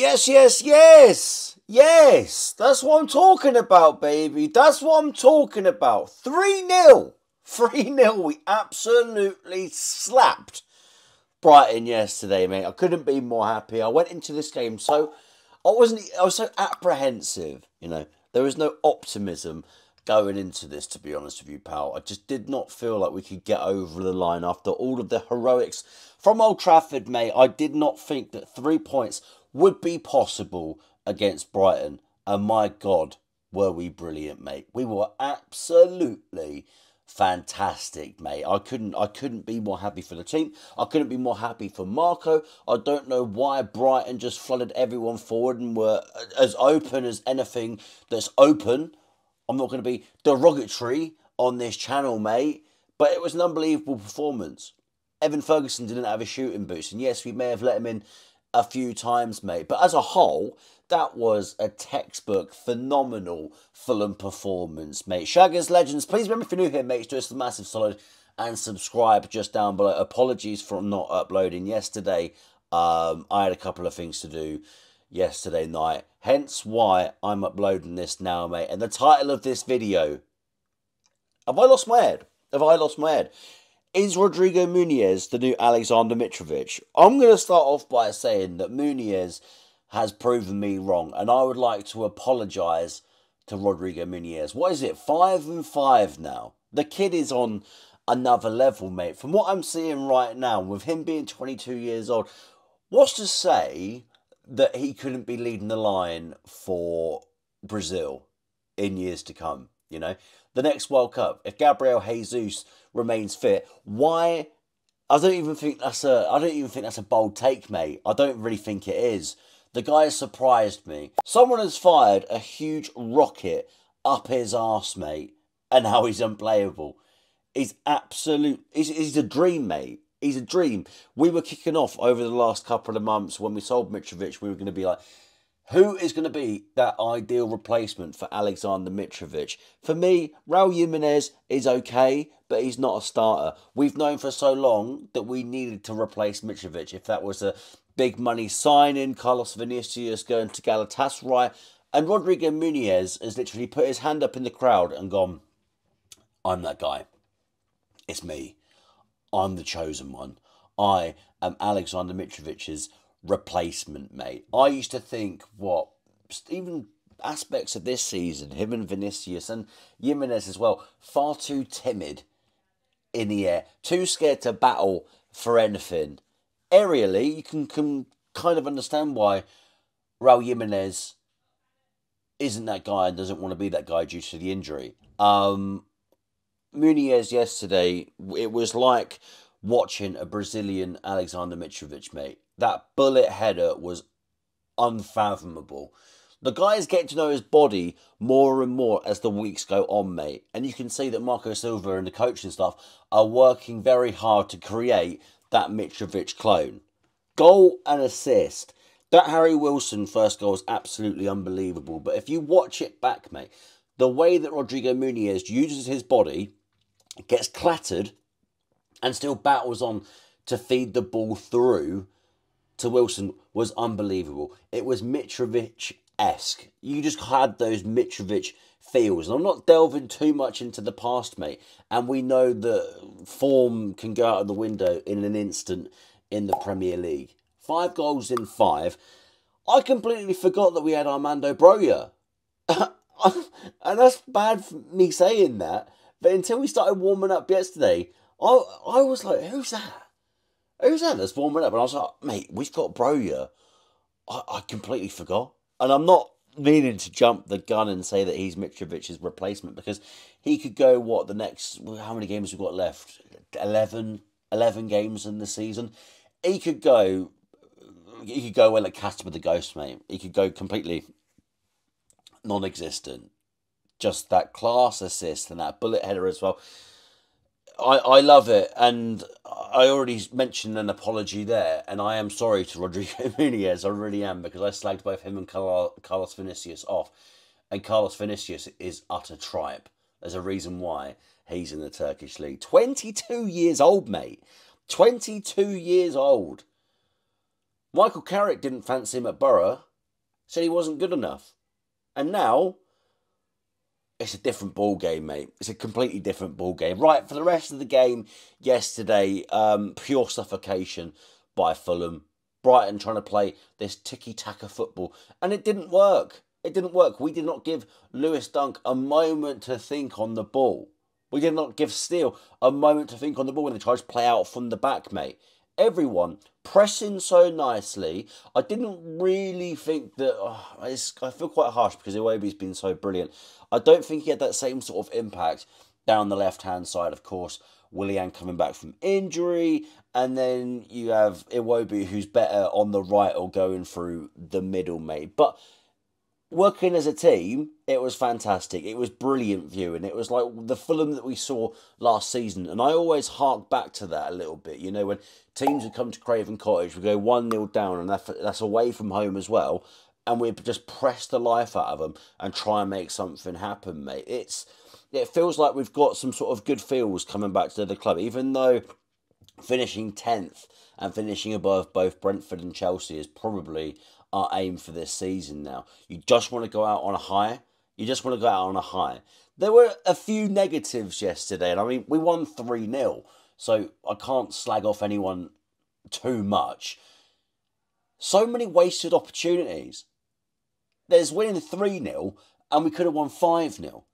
Yes, yes, yes. Yes. That's what I'm talking about, baby. That's what I'm talking about. 3 0. 3 0. We absolutely slapped Brighton yesterday, mate. I couldn't be more happy. I went into this game so. I wasn't. I was so apprehensive. You know, there was no optimism going into this. To be honest with you, pal, I just did not feel like we could get over the line after all of the heroics from Old Trafford, mate. I did not think that three points would be possible against Brighton. And my God, were we brilliant, mate. We were absolutely fantastic, mate. I couldn't I couldn't be more happy for the team. I couldn't be more happy for Marco. I don't know why Brighton just flooded everyone forward and were as open as anything that's open. I'm not going to be derogatory on this channel, mate, but it was an unbelievable performance. Evan Ferguson didn't have a shooting boots, and yes, we may have let him in a few times, mate. But as a whole, that was a textbook, phenomenal Fulham performance, mate. Shaggers Legends, please remember if you're new here, mate, do us a massive solid and subscribe just down below. Apologies for not uploading yesterday. Um, I had a couple of things to do yesterday night, hence why I'm uploading this now, mate. And the title of this video, have I lost my head? Have I lost my head? Is Rodrigo Muniz the new Aleksandar Mitrovic? I'm going to start off by saying that Muniz has proven me wrong, and I would like to apologise to Rodrigo Muniz. What is it? Five and five now. The kid is on another level, mate. From what I'm seeing right now, with him being 22 years old, what's to say that he couldn't be leading the line for Brazil in years to come? You know, the next World Cup, if Gabriel Jesus remains fit, why? I don't even think that's a. I don't even think that's a bold take, mate. I don't really think it is. The guy has surprised me. Someone has fired a huge rocket up his arse, mate, and now he's unplayable. He's absolute. He's, he's a dream, mate. He's a dream. We were kicking off over the last couple of months when we sold Mitrovic. We were going to be like, who is going to be that ideal replacement for Aleksandar Mitrovic? For me, Raul Jimenez is okay, but he's not a starter. We've known for so long that we needed to replace Mitrovic. If that was a big money signing, Carlos Vinicius going to Galatasaray, and Rodrigo Muniz has literally put his hand up in the crowd and gone, I'm that guy. It's me. I'm the chosen one. I am Aleksandar Mitrovic's replacement, mate. I used to think what even aspects of this season, him and Vinicius and Jimenez as well, far too timid in the air, too scared to battle for anything. Aerially, you can, can kind of understand why Raul Jimenez isn't that guy and doesn't want to be that guy due to the injury. Um, Muniz yesterday, it was like watching a Brazilian Aleksandar Mitrovic, mate. That bullet header was unfathomable. The guys get to know his body more and more as the weeks go on, mate. And you can see that Marco Silva and the coaching staff are working very hard to create that Mitrovic clone. Goal and assist. That Harry Wilson first goal is absolutely unbelievable. But if you watch it back, mate, the way that Rodrigo Muniz uses his body, gets clattered, and still battles on to feed the ball through to Wilson was unbelievable. It was Mitrovic esque. You just had those Mitrovic feels. And I'm not delving too much into the past, mate. And we know that form can go out of the window in an instant in the Premier League. Five goals in five. I completely forgot that we had Armando Broja. and that's bad for me saying that. But until we started warming up yesterday, I I was like, who's that? Who's that that's warming up? And I was like, mate, we've got Broja. I, I completely forgot. And I'm not meaning to jump the gun and say that he's Mitrovic's replacement because he could go, what, the next, how many games we've got left? 11, 11 games in the season. He could go, he could go well at Casper the Ghost, mate. He could go completely non existent. Just that class assist and that bullet header as well. I, I love it, and I already mentioned an apology there, and I am sorry to Rodrigo Muniz, I really am, because I slagged both him and Carlos Vinicius off, and Carlos Vinicius is utter tripe. There's a reason why he's in the Turkish league. 22 years old, mate. 22 years old. Michael Carrick didn't fancy him at Boro. said he wasn't good enough. And now it's a different ball game, mate. It's a completely different ball game. Right, for the rest of the game yesterday, um, pure suffocation by Fulham. Brighton trying to play this tiki taka football, and it didn't work. It didn't work. We did not give Lewis Dunk a moment to think on the ball. We did not give Steele a moment to think on the ball when they tried to play out from the back, mate. Everyone pressing so nicely. I didn't really think that. Oh, I feel quite harsh because Iwobi's been so brilliant. I don't think he had that same sort of impact down the left hand side, of course. Willian coming back from injury, and then you have Iwobi who's better on the right or going through the middle, mate. But working as a team, it was fantastic. It was brilliant viewing. It was like the Fulham that we saw last season. And I always hark back to that a little bit. You know, when teams would come to Craven Cottage, we go 1 0 down, and that's away from home as well. And we just press the life out of them and try and make something happen, mate. It's it feels like we've got some sort of good feels coming back to the club, even though finishing 10th and finishing above both Brentford and Chelsea is probably our aim for this season now. You just want to go out on a high. You just want to go out on a high. There were a few negatives yesterday, and I mean, we won 3 0, so I can't slag off anyone too much. So many wasted opportunities. There's winning 3 0, and we could have won 5 0.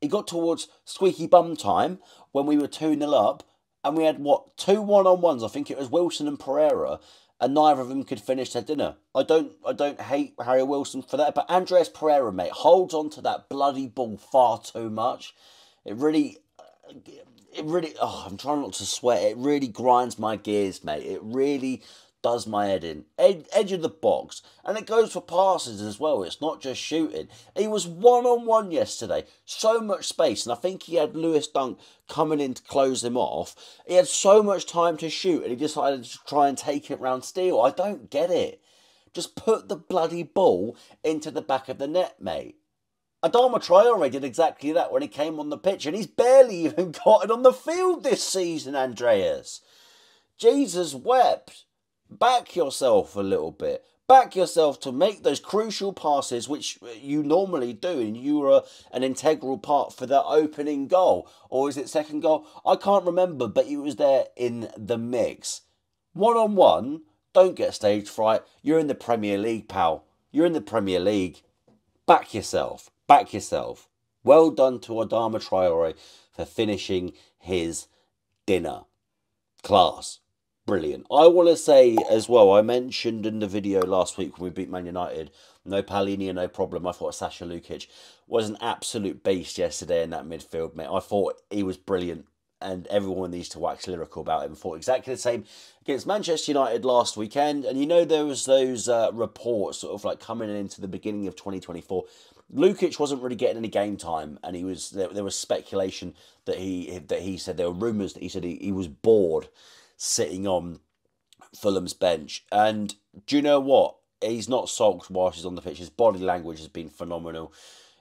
It got towards squeaky bum time when we were 2 0 up, and we had what, two one on ones? I think it was Wilson and Pereira, and neither of them could finish their dinner. I don't I don't hate Harry Wilson for that, but Andreas Pereira, mate, holds on to that bloody ball far too much. It really it really oh, I'm trying not to sweat. It really grinds my gears, mate. It really does my head in. Ed, edge of the box. And it goes for passes as well. It's not just shooting. He was one on one yesterday. So much space. And I think he had Lewis Dunk coming in to close him off. He had so much time to shoot and he decided to try and take it round Steele. I don't get it. Just put the bloody ball into the back of the net, mate. Adama Traore did exactly that when he came on the pitch, and he's barely even got it on the field this season, Andreas. Jesus wept back yourself a little bit. Back yourself to make those crucial passes, which uh, you normally do, and you are an integral part for the opening goal. Or is it second goal? I can't remember, but he was there in the mix. One on one, don't get stage fright. You're in the Premier League, pal. You're in the Premier League. Back yourself. Back yourself. Well done to Adama Traore for finishing his dinner. Class. Brilliant. I want to say as well, I mentioned in the video last week when we beat Man United, no Palhinha, no problem. I thought Sasha Lukic was an absolute beast yesterday in that midfield, mate. I thought he was brilliant and everyone needs to wax lyrical about him. Thought exactly the same against Manchester United last weekend. And you know, there was those uh, reports sort of like coming into the beginning of 2024. Lukic wasn't really getting any game time, and he was there, there was speculation that he that he said there were rumours that he said he, he was bored sitting on Fulham's bench. And do you know what? He's not sulked whilst he's on the pitch. His body language has been phenomenal.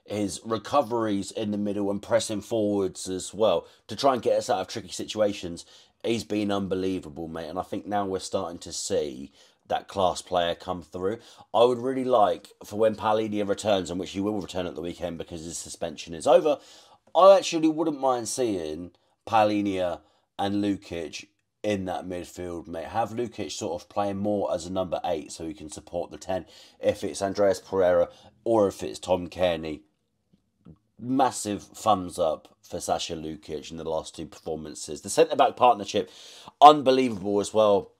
His recoveries in the middle and pressing forwards as well to try and get us out of tricky situations. He's been unbelievable, mate. And I think now we're starting to see that class player come through. I would really like for when Palhinha returns, and which he will return at the weekend because his suspension is over. I actually wouldn't mind seeing Palhinha and Lukic in that midfield, mate. Have Lukic sort of playing more as a number eight so he can support the 10 if it's Andreas Pereira or if it's Tom Cairney. Massive thumbs up for Sasha Lukic in the last two performances. The centre back partnership, unbelievable as well.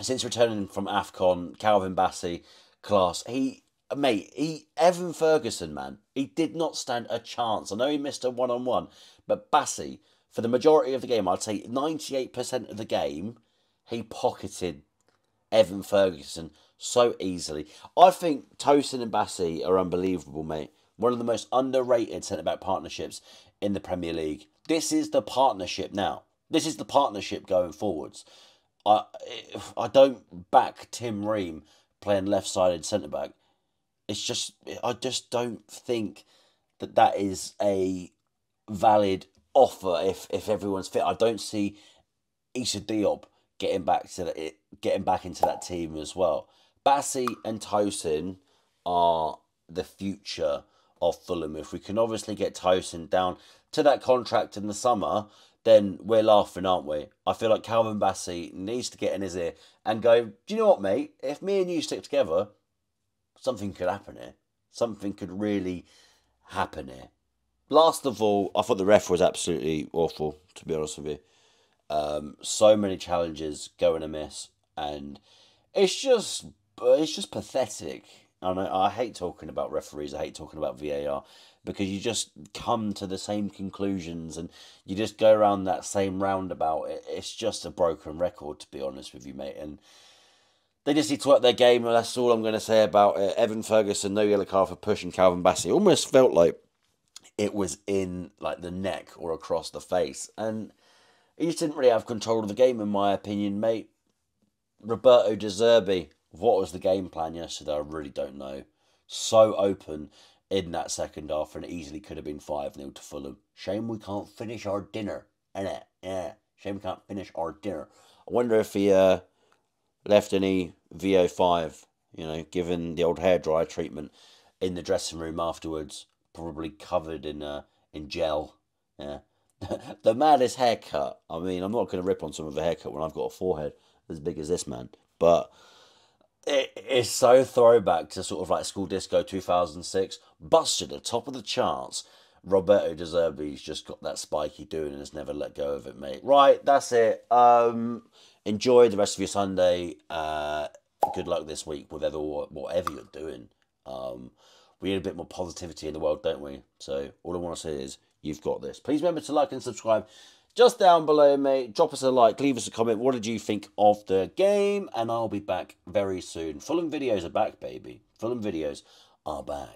Since returning from AFCON, Calvin Bassey, class. He, mate, he, Evan Ferguson, man, he did not stand a chance. I know he missed a one on one, but Bassey for the majority of the game, I'd say 98% of the game, he pocketed Evan Ferguson so easily. I think Tosin and Bassey are unbelievable, mate. One of the most underrated centre back partnerships in the Premier League. This is the partnership now. This is the partnership going forwards. I I don't back Tim Ream playing left sided centre back. It's just I just don't think that that is a valid offer if if everyone's fit. I don't see Issa Diop getting back to the, getting back into that team as well. Bassey and Tosin are the future of Fulham. If we can obviously get Tosin down to that contract in the summer, then we're laughing, aren't we? I feel like Calvin Bassey needs to get in his ear and go, Do you know what, mate? If me and you stick together, something could happen here. Something could really happen here. Last of all, I thought the ref was absolutely awful, to be honest with you. Um, so many challenges going amiss, and it's just it's just pathetic. And I, I hate talking about referees. I hate talking about VAR because you just come to the same conclusions and you just go around that same roundabout. It's just a broken record, to be honest with you, mate. And they just need to work their game, and that's all I'm going to say about it. Evan Ferguson, no yellow card for pushing Calvin Bassey. Almost felt like it was in like the neck or across the face, and he just didn't really have control of the game, in my opinion, mate. Roberto De Zerbi, what was the game plan yesterday? I really don't know. So open in that second half, and it easily could have been 5 0 to Fulham. Shame we can't finish our dinner, innit? Yeah, shame we can't finish our dinner. I wonder if he uh, left any VO5, you know, given the old hairdryer treatment in the dressing room afterwards, probably covered in uh, in gel. Yeah. the maddest haircut. I mean, I'm not going to rip on some of the haircut when I've got a forehead as big as this man, but it is so throwback to sort of like School Disco 2006. Busted at the top of the charts. Roberto De Zerbi's just got that spiky doing and has never let go of it, mate. Right, that's it. Um, enjoy the rest of your Sunday. Uh, good luck this week, whatever whatever you're doing. Um, we need a bit more positivity in the world, don't we? So all I want to say is you've got this. Please remember to like and subscribe just down below, mate. Drop us a like, leave us a comment. What did you think of the game? And I'll be back very soon. Fulham videos are back, baby. Fulham videos are back.